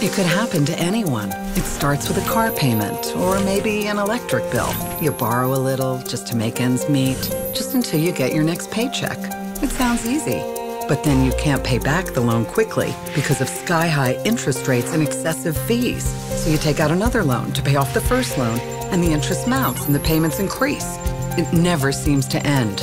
It could happen to anyone. It starts with a car payment or maybe an electric bill. You borrow a little just to make ends meet, just until you get your next paycheck. It sounds easy. But then you can't pay back the loan quickly because of sky high interest rates and excessive fees. So you take out another loan to pay off the first loan, and the interest mounts and the payments increase. It never seems to end.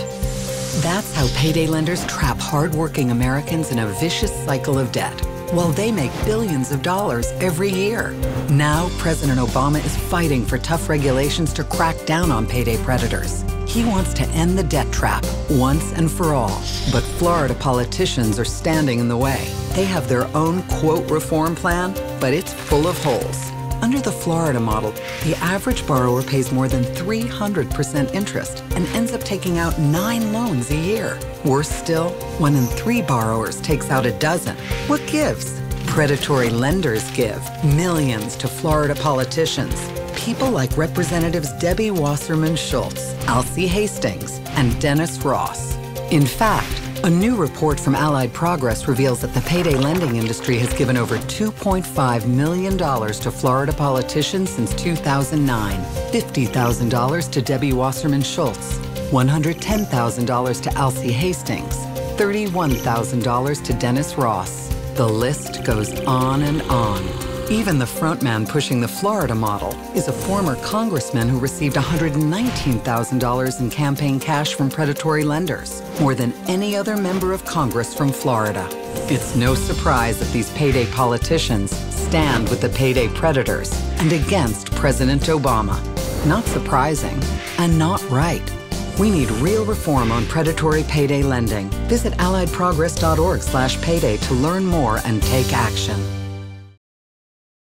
That's how payday lenders trap hardworking Americans in a vicious cycle of debt while they make billions of dollars every year. Now, President Obama is fighting for tough regulations to crack down on payday predators. He wants to end the debt trap once and for all. But Florida politicians are standing in the way. They have their own quote reform plan, but it's full of holes. Under the Florida model, the average borrower pays more than 300% interest and ends up taking out nine loans a year. Worse still, one in three borrowers takes out a dozen. What gives? Predatory lenders give millions to Florida politicians. People like Representatives Debbie Wasserman Schultz, Alcee Hastings, and Dennis Ross. In fact, a new report from Allied Progress reveals that the payday lending industry has given over $2.5 million to Florida politicians since 2009, $50,000 to Debbie Wasserman Schultz, $110,000 to Alcee Hastings, $31,000 to Dennis Ross. The list goes on and on. Even the frontman pushing the Florida model is a former congressman who received $119,000 in campaign cash from predatory lenders, more than any other member of Congress from Florida. It's no surprise that these payday politicians stand with the payday predators and against President Obama. Not surprising and not right. We need real reform on predatory payday lending. Visit alliedprogress.org/payday to learn more and take action.